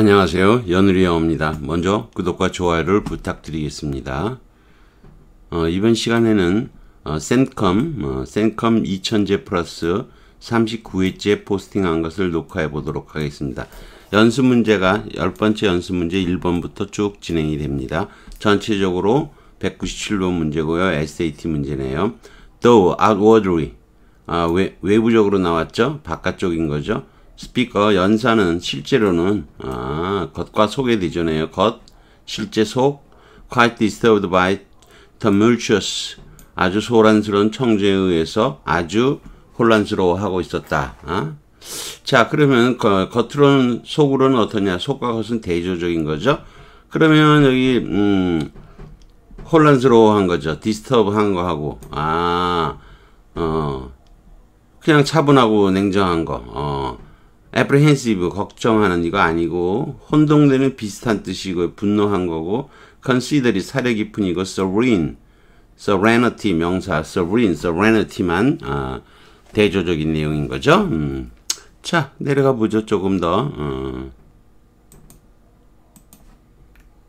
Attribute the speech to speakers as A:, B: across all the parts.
A: 안녕하세요. 연우리 영어입니다. 먼저 구독과 좋아요를 부탁드리겠습니다. 어, 이번 시간에는 어, 센컴, 어, 센컴 2000제 플러스 39회째 포스팅한 것을 녹화해 보도록 하겠습니다. 연습 문제가 10번째 연습 문제 1번부터 쭉 진행이 됩니다. 전체적으로 197번 문제고요. SAT 문제네요. Though outwardly, 아, 외, 외부적으로 나왔죠? 바깥쪽인 거죠? 스피커 연사는 실제로는 아, 겉과 속의 대조네요. 겉, 실제 속, quite disturbed by tumultuous 아주 소란스러운 청주에 의해서 아주 혼란스러워하고 있었다. 아? 자 그러면 거, 겉으로는 속으로는 어떠냐? 속과 겉은 대조적인 거죠. 그러면 여기 음, 혼란스러워한 거죠. 디스터브한 거하고 아 어, 그냥 차분하고 냉정한 거. 어. Apprehensive 걱정하는 이거 아니고 혼동되는 비슷한 뜻이고 분노한 거고 consider이 사려 깊은 이거 serene serenity 명사 serene serenity만 아, 대조적인 내용인 거죠. 음. 자 내려가 보죠 조금 더. 어.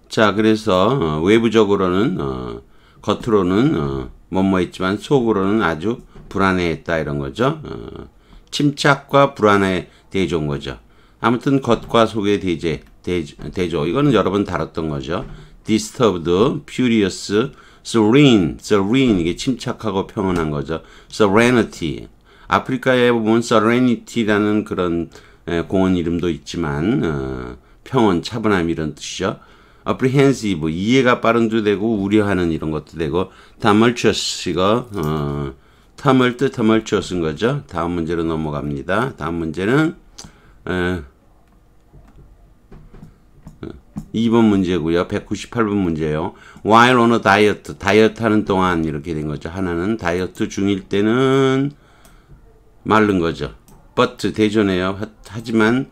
A: 자 그래서 어, 외부적으로는 어, 겉으로는 어, 뭐뭐 했지만 속으로는 아주 불안해했다 이런 거죠. 어. 침착과 불안에 대조인 거죠. 아무튼 겉과 속의 대제, 대조. 이거는 여러 번 다뤘던 거죠. disturbed, furious, serene, serene 이게 침착하고 평온한 거죠. serenity. 아프리카에 보면 serenity라는 그런 에, 공원 이름도 있지만 어, 평온, 차분함 이런 뜻이죠. apprehensive 이해가 빠른 도 되고 우려하는 이런 것도 되고 tumultuous 이거 어, 탐을 뜻 탐을 주었은 거죠. 다음 문제로 넘어갑니다. 다음 문제는 에, 2번 문제고요. 198번 문제예요. While on a diet, 다이어트 하는 동안 이렇게 된 거죠. 하나는 다이어트 중일 때는 마른 거죠. but 대조네요. 하지만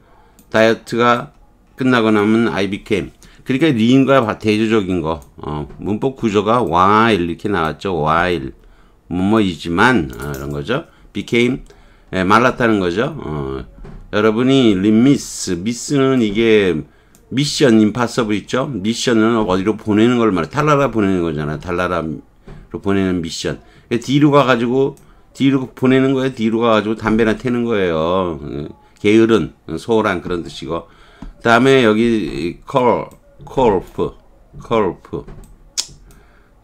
A: 다이어트가 끝나고 나면 I became 그러니까 리인과 대조적인 거 어, 문법 구조가 while 이렇게 나왔죠. while 뭐뭐이지만 어, 이런 거죠. became 예, 말랐다는 거죠. 어, 여러분이 림미스 미스는 이게 미션 임파서블 있죠. 미션은 어디로 보내는 걸 말해. 달나라 보내는 거잖아. 달나라로 보내는 미션. 뒤로 가가지고 뒤로 보내는 거예요. 뒤로 가가지고 담배나 태는 거예요. 게으른 소홀한 그런 뜻이고. 다음에 여기 컬 컬프 컬프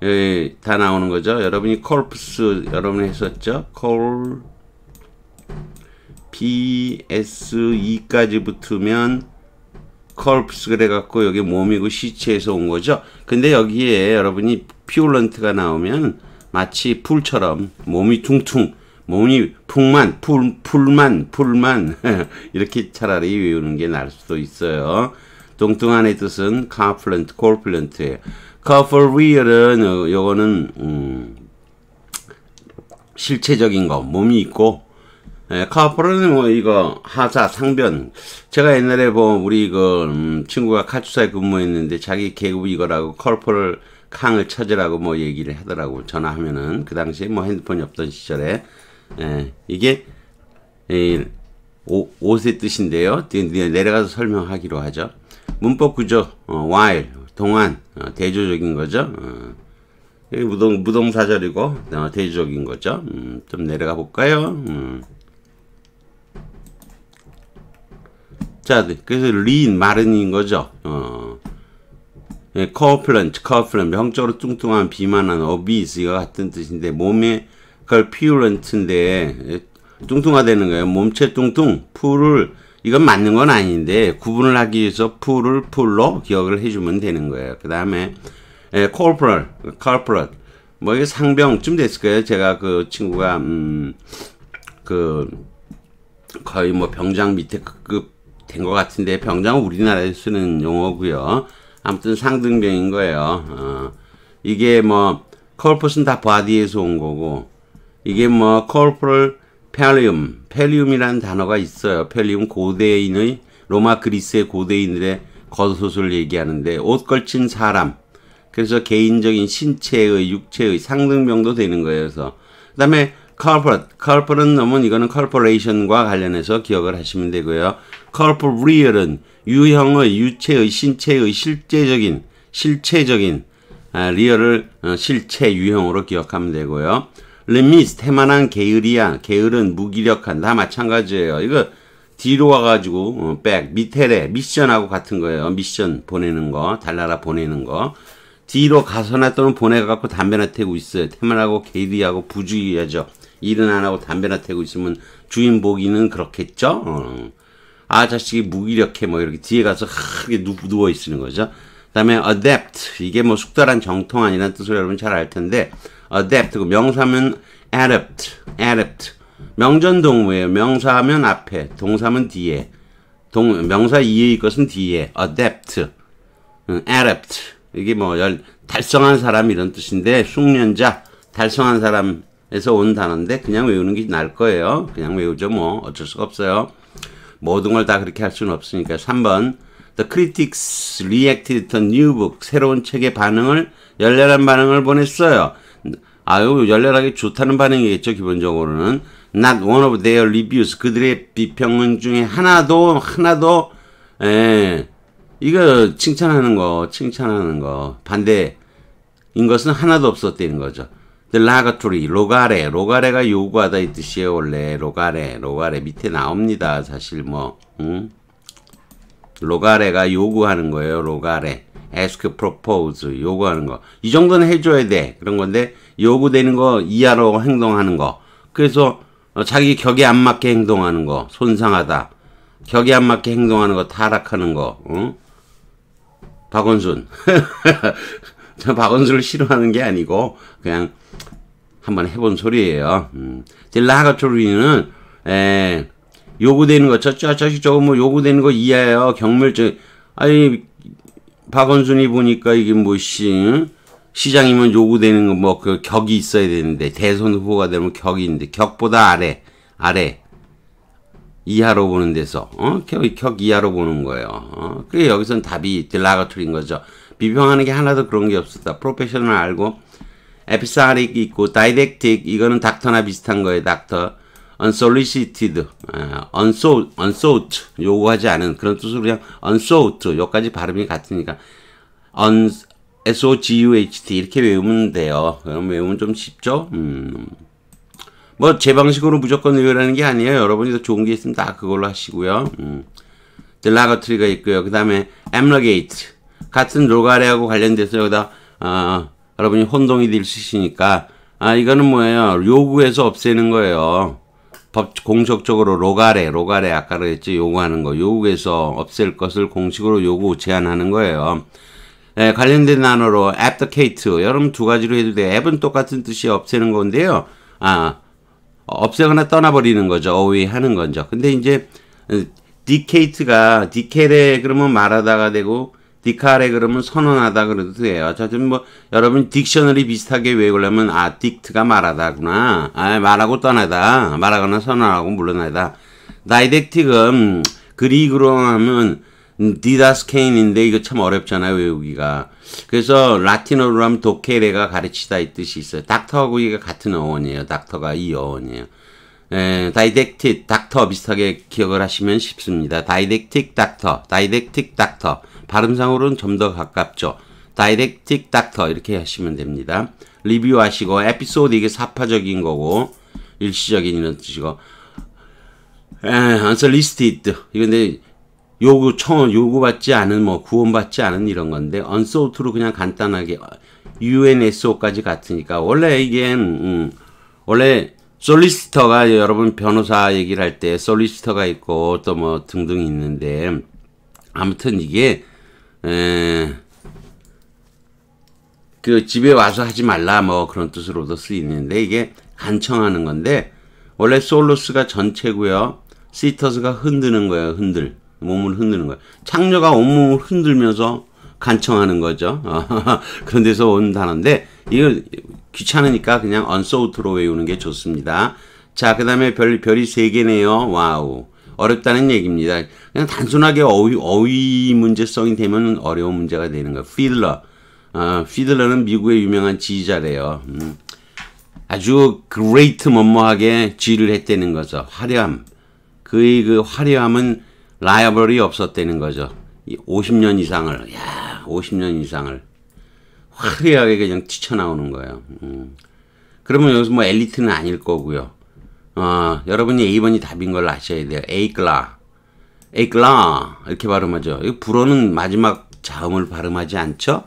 A: 예, 다 나오는 거죠. 여러분이 콜프스 여러분 했었죠. 콜 PSE까지 붙으면 컬프스 그래갖고 여기 몸이고 시체에서 온 거죠. 근데 여기에 여러분이 피올런트가 나오면 마치 풀처럼 몸이 퉁퉁 몸이 풍만 풀 풀만 풀만 이렇게 차라리 외우는 게 나을 수도 있어요. 뚱뚱한의 뜻은 카플런트 콜플런트예요. 커플 위얼은 요거는 음, 실체적인 거 몸이 있고 예, 커플은 뭐 이거 하사 상변. 제가 옛날에 뭐 우리 그 음, 친구가 칼주사에 근무했는데 자기 계급 이거라고 커플 캉을 찾으라고 뭐 얘기를 하더라고 전화하면은. 그 당시에 뭐 핸드폰이 없던 시절에. 예, 이게 예, 오, 옷의 뜻인데요. 내려가서 설명하기로 하죠. 문법 구조 어, while 동안 어, 대조적인 거죠. 어, 무동 무동 사절이고 어, 대조적인 거죠. 음, 좀 내려가 볼까요? 음. 자, 그래서 린 마른인 거죠. 어. 예, 커플런트, 커플런트, 병적으로 뚱뚱한 비만한 어비스 이거 같은 뜻인데 몸에 그걸 피울런트인데 예, 뚱뚱하다는 거예요. 몸체 뚱뚱, 풀을 이건 맞는 건 아닌데 구분을 하기 위해서 풀을 풀로 기억을 해주면 되는 거예요. 그 다음에 corporal, corporal 뭐 이게 상병쯤 됐을 거예요. 제가 그 친구가 음 그 거의 뭐 병장 밑에 급 된 것 같은데 병장은 우리나라에 쓰는 용어고요. 아무튼 상등병인 거예요. 어, 이게 뭐 corpus는 다 바디에서 온 거고 이게 뭐 corporal 펠리움, 펠리움이라는 단어가 있어요. 펠리움 고대인의 로마 그리스의 고대인들의 겉옷을 얘기하는데 옷 걸친 사람. 그래서 개인적인 신체의 육체의 상등병도 되는 거예요. 그래서 그다음에 corporate, corporate는 넘은 이거는 corporation과 관련해서 기억을 하시면 되고요. corporal real은 유형의 유체의 신체의 실제적인 실체적인 아, 리얼을 어, 실체 유형으로 기억하면 되고요. 르미스 태만한 게으리야 게으른 무기력한 다 마찬가지예요. 이거 뒤로 와가지고 어, 백 밑에래 미션하고 같은 거예요. 미션 보내는 거 달나라 보내는 거 뒤로 가서나 또는 보내갖고 담배나 태고 있어요. 태만하고 게으리하고 부주의하죠. 일은 안 하고 담배나 태고 있으면 주인 보기는 그렇겠죠. 어. 아 자식이 무기력해 뭐 이렇게 뒤에 가서 크게 누워 있는 거죠. 그다음에 adapt 이게 뭐 숙달한 정통안이라는 뜻을 여러분 잘 알 텐데 adapt 그 명사면 adapt adapt 명전 동무예요. 명사하면 앞에 동사면 뒤에 동 명사 이해의 것은 뒤에 adapt adapt 이게 뭐 열, 달성한 사람 이런 뜻인데 숙련자 달성한 사람에서 온 단어인데 그냥 외우는 게 나을 거예요. 그냥 외우죠 뭐 어쩔 수가 없어요. 모든 걸 다 그렇게 할 수는 없으니까 3번 The critics reacted to new book 새로운 책의 반응을 열렬한 반응을 보냈어요. 아유 열렬하게 좋다는 반응이겠죠 기본적으로는. Not one of their reviews. 그들의 비평은 중에 하나도 하나도 에 이거 칭찬하는 거 칭찬하는 거. 반대인 것은 하나도 없었다는 거죠. The laboratory, 로가레, 로가레가 요구하다 이 뜻이에요 원래. 로가레, 로가레 밑에 나옵니다 사실 뭐. 응? 로가레가 요구하는 거예요 로가레. Ask, propose 요구하는 거. 이 정도는 해줘야 돼 그런 건데 요구되는 거 이하로 행동하는 거. 그래서 자기 격에 안 맞게 행동하는 거 손상하다. 격에 안 맞게 행동하는 거 타락하는 거. 응? 박원순. 저 박원순을 싫어하는 게 아니고 그냥 한번 해본 소리예요. 음. 라가토리는 에, 요구되는 거, 저, 저, 저, 저거 뭐 요구되는 거 이해해요. 경멸적, 아니, 박원순이 보니까 이게 뭐, 씨, 시장이면 요구되는 거, 뭐, 그 격이 있어야 되는데, 대선 후보가 되면 격이 있는데, 격보다 아래, 아래, 이하로 보는 데서, 어? 격, 격 이하로 보는 거예요. 어? 그게 여기선 답이 딜라가토리인 거죠. 비평하는 게 하나도 그런 게 없었다. professional 알고, episodic 있고, didactic, 이거는 doctor나 비슷한 거예요, doctor. Unsolicited, 어, unsought, unsought 요구하지 않은 그런 뜻으로 그냥 unsought 여기까지 발음이 같으니까 un, s-o-g-u-h-t 이렇게 외우면 돼요. 그럼 외우면 좀 쉽죠? 음. 뭐 제 방식으로 무조건 외우라는 게 아니에요. 여러분이 더 좋은 게 있으면 다 그걸로 하시고요. 음. derogatory가 있고요. 그 다음에 abrogate 같은 rogare하고 관련돼서 여기다 어, 여러분이 혼동이 될 수 있으니까 아 이거는 뭐예요? 요구해서 없애는 거예요. 법 공적적으로 rogare, rogare 아까 그랬지 요구하는 거, 요구해서 없앨 것을 공식으로 요구 제한하는 거예요. 네, 관련된 단어로 abdicate, 여러분 두 가지로 해도 돼. ab은 똑같은 뜻이 없애는 건데요. 아, 없애거나 떠나버리는 거죠. away 하는 거죠. 근데 이제 dicate가 dicere 그러면 말하다가 되고 dicare 그러면 선언하다 그래도 돼요. 어쨌든 뭐 여러분 dictionary 비슷하게 외우려면 아 dict가 말하다구나. 아 말하고 떠나다. 말하거나 선언하고 물러나다. didactic은 Greek으로 하면 didaskein인데 이거 참 어렵잖아요 외우기가. 그래서 라틴어로 하면 docere가 가르치다 이 뜻이 있어요. doctor하고 이게 같은 어원이에요. doctor가 이 어원이에요. 에, didactic doctor 비슷하게 기억을 하시면 쉽습니다. didactic doctor, didactic doctor. 발음상으로는 좀 더 가깝죠. didactic doctor 이렇게 하시면 됩니다. 리뷰하시고 episodic 이게 삽화적인 거고 일시적인 이런 뜻이고 에, unsolicited 이건데 요구 청 요구받지 않은 뭐 구원받지 않은 이런 건데 unsought로 그냥 간단하게 UNSO까지 같으니까 원래 이게 음, 원래 솔리스터가 여러분 변호사 얘기를 할 때 솔리스터가 있고 또 뭐 등등 있는데 아무튼 이게 에, 그 집에 와서 하지 말라 뭐 그런 뜻으로도 쓰이는데 이게 간청하는 건데 원래 솔로스가 전체고요. 시터스가 흔드는 거예요. 흔들 몸을 흔드는 거예요. 창녀가 온몸을 흔들면서 간청하는 거죠. 그런 데서 온 단어인데 이거 귀찮으니까 그냥 unsought로 외우는 게 좋습니다. 자, 그 다음에 별, 별이 세 개네요. wow. 어렵다는 얘기입니다. 그냥 단순하게 어휘, 어휘 문제성이 되면 어려운 문제가 되는 거예요. 피들러. 어, 피들러는 미국의 유명한 지휘자래요. 음. 아주 great 뭐뭐하게 지휘를 했다는 거죠. 화려함. 그의 그 화려함은 rival이 없었다는 거죠. 50년 이상을, 야, 50년 이상을 화려하게 그냥 튀쳐나오는 거예요. 음. 그러면 여기서 뭐 엘리트는 아닐 거고요. 어, 여러분이 A번이 답인 걸 아셔야 돼요. 에이클라. 에이클라. 이렇게 발음하죠. 이 불어는 마지막 자음을 발음하지 않죠?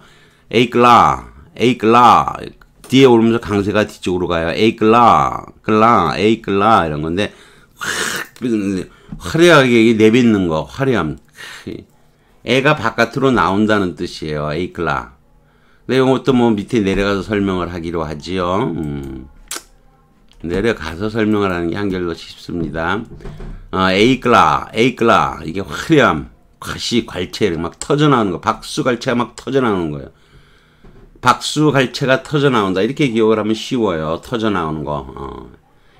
A: 에이클라. 에이클라. 뒤에 오르면서 강세가 뒤쪽으로 가요. 에이클라. 클라. 에이클라. 이런 건데, 확, 화려하게 내뱉는 거. 화려함. 애가 바깥으로 나온다는 뜻이에요. 에이클라. 근데 이것도 뭐 밑에 내려가서 설명을 하기로 하지요. 음. 내려가서 설명을 하는 게 한결 더 쉽습니다. 어, 에이클라, 에이클라, 이게 화려함, 가시, 괄체, 막 터져나오는 거, 박수 갈채가 막 터져나오는 거예요. 박수 갈채가 터져나온다. 이렇게 기억을 하면 쉬워요. 터져나오는 거. 어.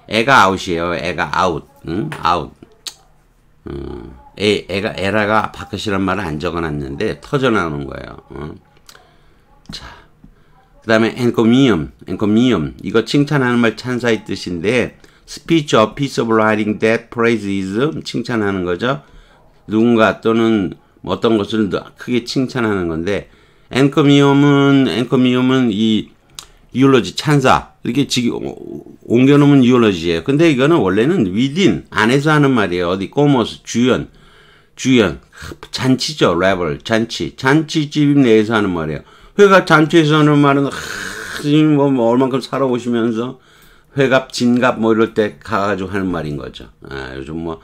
A: e가 out이에요. 애가 아웃. 응? 아웃. 음. e, e가, e라가 바깥이란 말을 안 적어놨는데 터져나오는 거예요. 어. 자. 그 다음에 encomium, encomium. 이거 칭찬하는 말 찬사의 뜻인데, speech of of writing that praises, 칭찬하는 거죠. 누군가 또는 어떤 것을 크게 칭찬하는 건데, encomium은, encomium은 이 eulogy, 찬사. 이렇게 지금 옮겨놓으면 eulogy예요. 근데 이거는 원래는 within, 안에서 하는 말이에요. 어디, komos, 주연, 주연, 잔치죠, revel, 잔치. 잔치집 내에서 하는 말이에요. 회갑 잔치에서 하는 말은 하, 뭐, 뭐 얼만큼 살아오시면서 회갑, 진갑 뭐 이럴 때 가가지고 하는 말인 거죠. 아, 요즘 뭐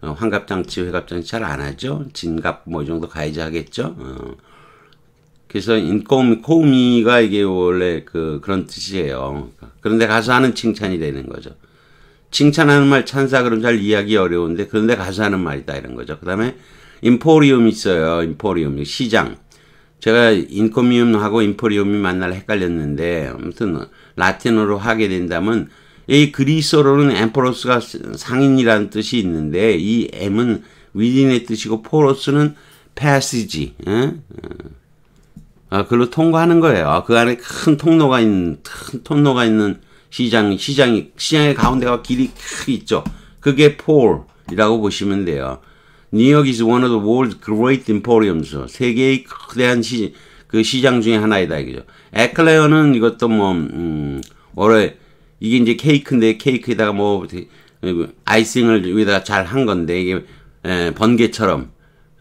A: 어, 환갑잔치, 회갑잔치 잘 안 하죠. 진갑 뭐 이 정도 가야지 하겠죠. 어. 그래서 인코미, 코미가 이게 원래 그 그런 뜻이에요. 그런데 가서 하는 칭찬이 되는 거죠. 칭찬하는 말 찬사 그럼 잘 이해하기 어려운데 그런데 가서 하는 말이다 이런 거죠. 그 다음에 인포리움 있어요. 인포리움 시장. 제가 인코미움하고 인포리움이 만날 헷갈렸는데 아무튼 라틴어로 하게 된다면 이 그리스어로는 엠포로스가 상인이라는 뜻이 있는데 이 M은 위딘의 뜻이고 포로스는 패시지. 예? 아, 그걸로 통과하는 거예요. 아, 그 안에 큰 통로가 있는 큰 통로가 있는 시장 시장이 시장의 가운데가 길이 크게 있죠. 그게 폴이라고 보시면 돼요. 뉴욕 is one of the world's great emporiums. 세계의 거대한 시, 그 시장 중에 하나이다 이거죠. 에클레어는 이것도 뭐 음, 원래 이게 이제 케이크인데 케이크에다가 뭐 아이싱을 위에다가 잘한 건데 이게 에, 번개처럼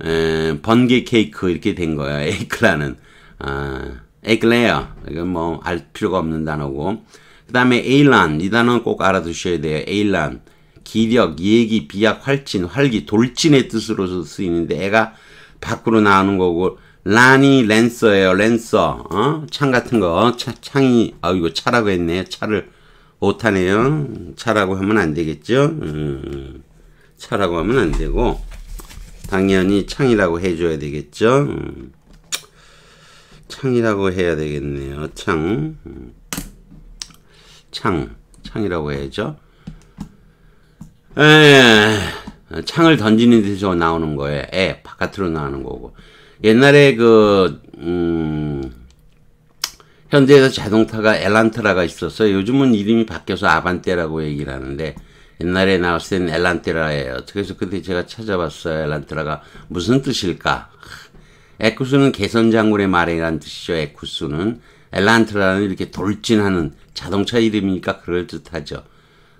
A: 에, 번개 케이크 이렇게 된 거예요. éclat는 아, éclair 이건 뭐 알 필요가 없는 단어고 그 다음에 élan 이 단어는 꼭 알아두셔야 돼요. élan 기력, 예기, 비약, 활진, 활기, 돌진의 뜻으로서 쓰이는데 e가 밖으로 나오는 거고 lan이 lancer예요. lancer. 어? 창 같은 거. 차, 창이 아 이거 차라고 했네. 차를 오타네요. 차라고 하면 안 되겠죠? 음, 차라고 하면 안 되고 당연히 창이라고 해줘야 되겠죠? 음, 창이라고 해야 되겠네요. 창. 음, 창. 창이라고 해야죠. 에, 창을 던지는 데서 나오는 거예요. 애, 바깥으로 나오는 거고. 옛날에 그, 음, 현대에서 자동차가 엘란트라가 있었어요. 요즘은 이름이 바뀌어서 아반떼라고 얘기를 하는데, 옛날에 나왔을 때는 엘란테라예요. 그래서 그때 제가 찾아봤어요. 엘란테라가 무슨 뜻일까? 에쿠스는 개선장군의 말이라는 뜻이죠. 에쿠스는. 엘란트라는 이렇게 돌진하는 자동차 이름이니까 그럴 듯하죠.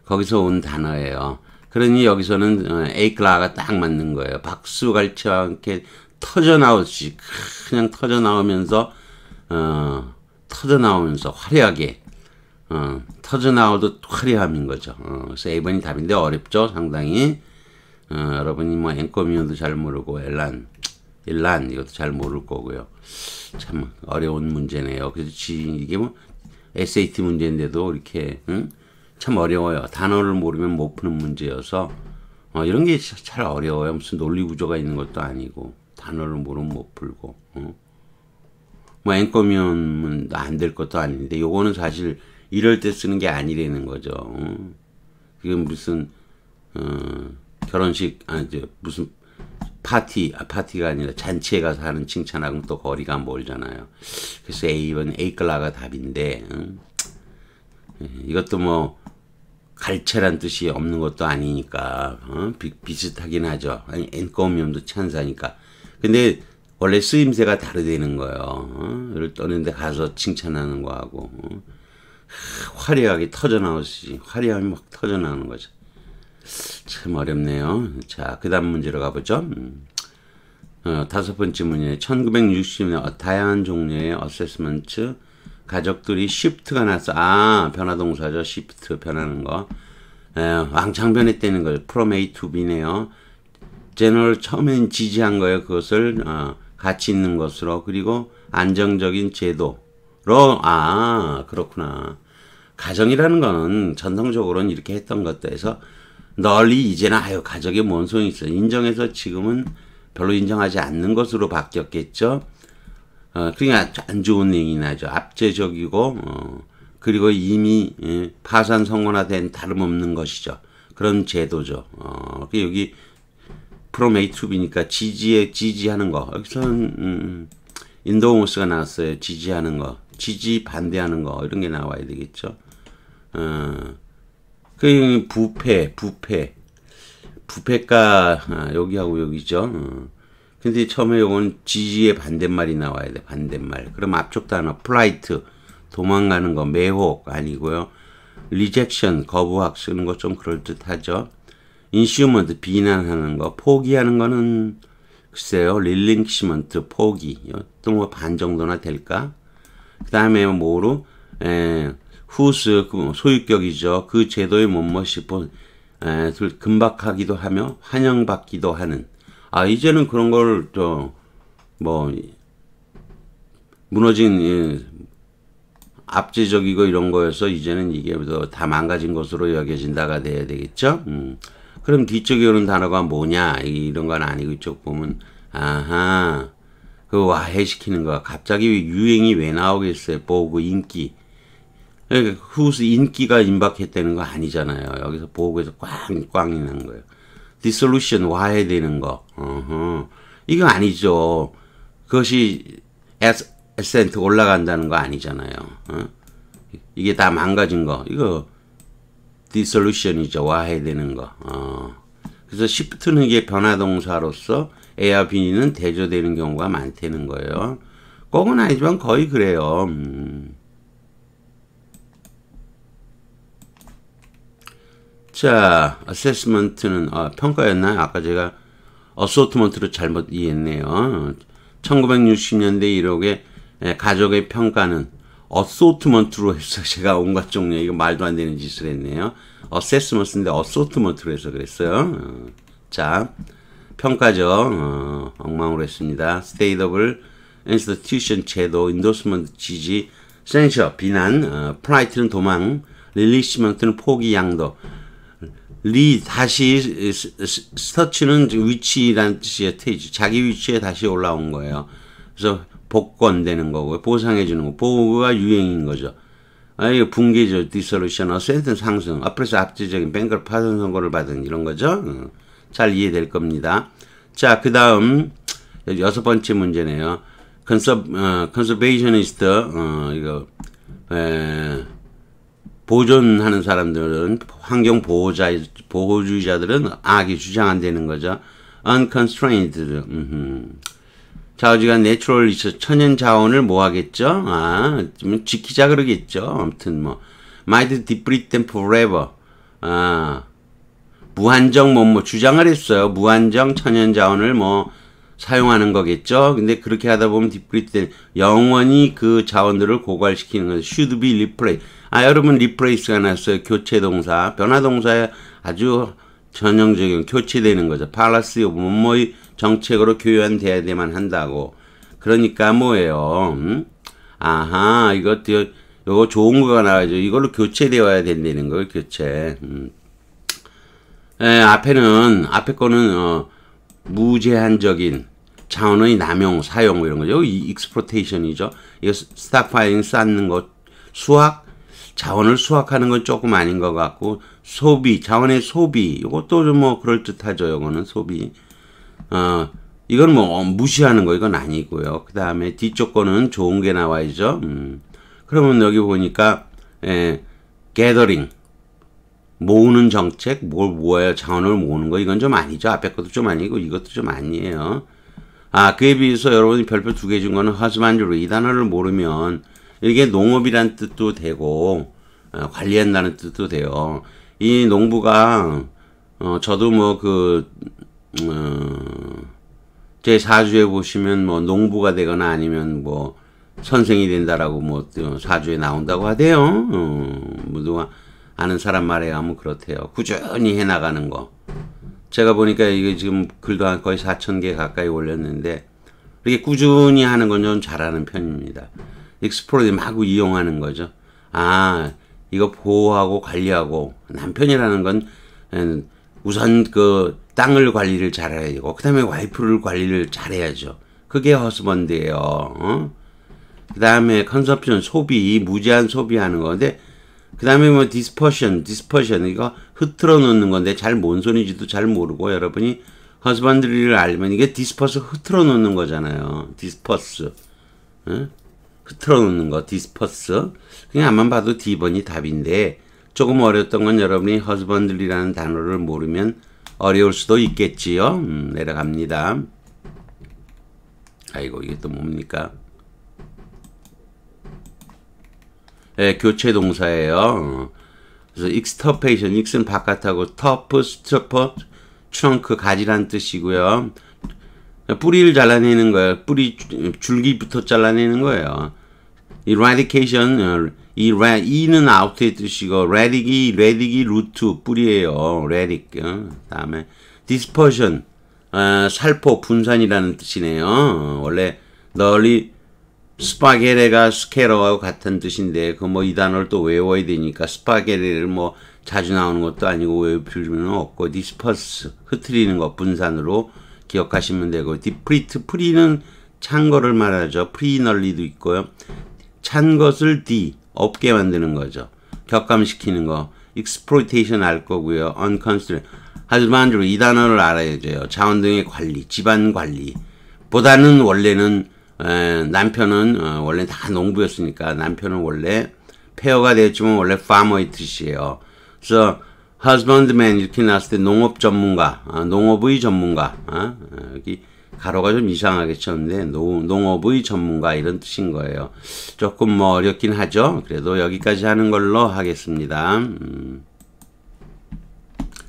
A: 거기서 온 단어예요. 그러니 여기서는 에이클라가 딱 맞는 거예요. 박수 갈치 않게 터져 나오듯이 그냥 터져 나오면서 어, 터져 나오면서 화려하게 어, 터져 나오듯 화려함인 거죠. 어, 그래서 A번이 답인데 어렵죠, 상당히. 어, 여러분이 뭐 앵커미온도 잘 모르고 엘란, 일란 이것도 잘 모를 거고요. 참 어려운 문제네요. 그래서 이게 뭐 SAT 문제인데도 이렇게 응? 참 어려워요. 단어를 모르면 못 푸는 문제여서 어, 이런 게 잘 어려워요. 무슨 논리 구조가 있는 것도 아니고 단어를 모르면 못 풀고 어. 뭐 앵커면은 안 될 것도 아닌데 요거는 사실 이럴 때 쓰는 게 아니라는 거죠. 어. 이건 무슨 어, 결혼식 아니 무슨 파티 아, 파티가 아니라 잔치에 가서 하는 칭찬하고는 또 거리가 멀잖아요. 그래서 A번 A클라가 답인데 어. 이것도 뭐 갈채란 뜻이 없는 것도 아니니까 어? 비, 비슷하긴 하죠. 엔거미엄도 찬사니까. 근데 원래 쓰임새가 다르다는 거예요. 어? 를 떠는데 가서 칭찬하는 거하고 어? 화려하게 터져 나오시 화려함이 막 터져 나오는 거죠. 참 어렵네요. 자, 그 다음 문제로 가보죠. 음. 어, 다섯 번째 문제. 1960년 다양한 종류의 어세스먼트 가족들이 시프트가 났어. 아, 변화동사죠. 시프트 변하는 거. 에, 왕창 변했다는 거예요. from A to B네요. 제너럴 처음엔 지지한 거예요. 그것을 어, 가치 있는 것으로 그리고 안정적인 제도로 아 그렇구나. 가정이라는 거는 전통적으로는 이렇게 했던 것들에서 널리 이제는 아유 가족에 뭔 소용이 있어 인정해서 지금은 별로 인정하지 않는 것으로 바뀌었겠죠. 어, 그러니까 안 좋은 얘기 나죠. 압제적이고 어, 그리고 이미 예, 파산 선고나된 다름없는 것이죠. 그런 제도죠. 어, 그 여기 프로메이투비니까 지지에 지지하는 거 여기서는 음, 인도모스가 나왔어요. 지지하는 거, 지지 반대하는 거 이런 게 나와야 되겠죠. 어, 그 부패, 부패, 부패가 아, 여기하고 여기죠. 어. 근데 처음에 요건 지지의 반대말이 나와야 돼. 반대말. 그럼 앞쪽 단어 플라이트 도망가는 거 매혹 아니고요. 리젝션 거부학 쓰는 거 좀 그럴 듯하죠. 인슈먼트 비난하는 거 포기하는 거는 글쎄요 릴링시먼트 포기 또 뭐 반 정도나 될까? 그 다음에 뭐로 에, 후스 그 소유격이죠. 그 제도에 못멋이 에, 금박하기도 하며 환영받기도 하는 아 이제는 그런 걸또뭐 무너진 예, 압제적이고 이런 거여서 이제는 이게 다 망가진 것으로 여겨진다가 돼야 되겠죠. 음. 그럼 뒤쪽에 오는 단어가 뭐냐? 이런 건 아니고 이쪽 보면 아하. 그 와해시키는 거. 갑자기 유행이 왜 나오겠어요? 보고 인기. 그러니까 whose 인기가 임박했다는 거 아니잖아요. 여기서 보고에서 꽝꽝이 난 거예요 dissolution 와해되는 거 어허. 이거 아니죠 그것이 ascent 올라간다는 거 아니잖아요 어? 이게 다 망가진 거 이거 dissolution이죠. 와해되는 거. 어. 그래서 shift는 이게 변화동사로서 A와 B는 대조되는 경우가 많다는 거예요. 꼭은 아니지만 거의 그래요. 음. 자, 어세스먼트는 어, 평가였나요? 아까 제가 어소트먼트로 잘못 이해했네요. 1960년대 1억의 가족의 평가는 어소트먼트로 해서 제가 온갖 종류 이거 말도 안 되는 짓을 했네요. 어세스먼트인데 어소트먼트로 해서 그랬어요. 어, 자 평가죠. 어, 엉망으로 했습니다. 스테이더블 인스티튜션 제도 인도스먼트 지지 센셔 비난 어, 프라이트는 도망 릴리시먼트는 포기 양도 리 다시 스터치는 위치란 뜻이에요. 테이지 자기 위치에 다시 올라온 거예요. 그래서 복권되는 거고 보상해 주는 거 보호가 유행인 거죠. 아 이거 붕괴죠. 디솔루션 어센트 상승 앞에서 압제적인 뱅크 파산 선고를 받은 이런 거죠. 어, 잘 이해될 겁니다. 자, 그 다음 여섯 번째 문제네요. conser 어, conservationist 어 이거 에, 보존하는 사람들은 환경 보호자 보호주의자들은 argue 주장한다는 거죠. unconstrained. 음흠. 자우지간 natural resource 천연 자원을 뭐 하겠죠? 아, 좀 지키자 그러겠죠. 아무튼 뭐 might deplete them forever. 아, 무한정 뭐, 뭐 주장을 했어요. 무한정 천연 자원을 뭐 사용하는 거겠죠. 근데 그렇게 하다 보면 deplete 영원히 그 자원들을 고갈시키는 거죠. should be replaced. 아, 여러분 replace가 났어요. 교체 동사. 변화 동사에 아주 전형적인 교체되는 거죠. 팔라스 뭐뭐의 정책으로 교환돼야만 한다고. 그러니까 뭐예요? 음? 아하, 이거 요거 좋은 거가 나와야죠. 이걸로 교체되어야 된다는 거예요, 교체. 음. 에, 앞에는 앞에 거는 어, 무제한적인 자원의 남용, 사용 뭐 이런 거죠. 이 exploitation이죠. 이거 stockpiling 쌓는 것, 수확, 자원을 수확하는 건 조금 아닌 것 같고 소비, 자원의 소비, 이것도 좀 뭐 그럴 듯하죠. 이거는 소비. 어, 이건 뭐 무시하는 거 이건 아니고요. 그 다음에 뒤쪽 거는 좋은 게 나와야죠. 음. 그러면 여기 보니까 에, gathering 모으는 정책, 뭘 모아야 자원을 모으는 거 이건 좀 아니죠. 앞에 것도 좀 아니고 이것도 좀 아니에요. 아 그에 비해서 여러분이 별표 두 개 준 거는 허즈만드로 이 단어를 모르면 이게 농업이란 뜻도 되고 어, 관리한다는 뜻도 돼요. 이 농부가 어 저도 뭐그 어, 제 사주에 보시면 뭐 농부가 되거나 아니면 뭐 선생이 된다라고 뭐 어, 사주에 나온다고 하대요. 어, 뭐 누가 아는 사람 말에 하면 그렇대요. 꾸준히 해나가는 거. 제가 보니까 이게 지금 글도 한 거의 4천 개 가까이 올렸는데 이렇게 꾸준히 하는 건 좀 잘하는 편입니다. exploit 마구 이용하는 거죠. 아 이거 보호하고 관리하고 남편이라는 건 음, 우선 그 땅을 관리를 잘해야 되고 그다음에 와이프를 관리를 잘해야죠. 그게 husband예요. 어? 그다음에 consumption 소비 무제한 소비하는 건데 그다음에 뭐 dispersion dispersion 이거 흐트러 놓는 건데 잘 뭔 소리인지도 잘 모르고 여러분이 husbandry를 알면 이게 disperse 흐트러 놓는 거잖아요. disperse 어? 흐트러 놓는 거 disperse 그냥 앞만 봐도 D번이 답인데 조금 어려웠던 건 여러분이 husbandry라는 단어를 모르면 어려울 수도 있겠지요. 음, 내려갑니다. 아이고 이게 또 뭡니까? 예, 교체 동사예요. 그래서 extirpation, ex는 바깥하고 top, strip, trunk, 가지란 뜻이고요. 뿌리를 잘라내는 거예요. 뿌리 줄기부터 잘라내는 거예요. Eradication, 어, 이 ra, e는 out의 뜻이고 radic이 radic이 루트 뿌리예요. radic. 어, 다음에 dispersion, 어, 살포 분산이라는 뜻이네요. 어, 원래 널리 spargere가 scatter하고 같은 뜻인데 그 뭐 이 단어를 또 외워야 되니까 spargere를 뭐 자주 나오는 것도 아니고 외울 필요는 없고 disperse 흐트리는 것 분산으로 기억하시면 되고 deplete ple는 찬 거를 말하죠. plenary도 있고요. 찬 것을 de 없게 만드는 거죠. 격감시키는 거. exploitation 알 거고요. unconstrained. 하지만 이 단어를 알아야 돼요. 자원 등의 관리, 집안 관리. 보다는 원래는 에, 남편은 어, 원래 다 농부였으니까 남편은 원래 폐허가 되었지만 원래 farmer의 뜻이에요. 그래서 husbandman 이렇게 나왔을 때 농업 전문가, 어, 농업의 전문가. 어? 어, 여기 가로가 좀 이상하게 쳤는데 농, 농업의 전문가 이런 뜻인 거예요. 조금 뭐 어렵긴 하죠. 그래도 여기까지 하는 걸로 하겠습니다. 음.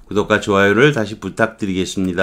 A: 구독과 좋아요를 다시 부탁드리겠습니다.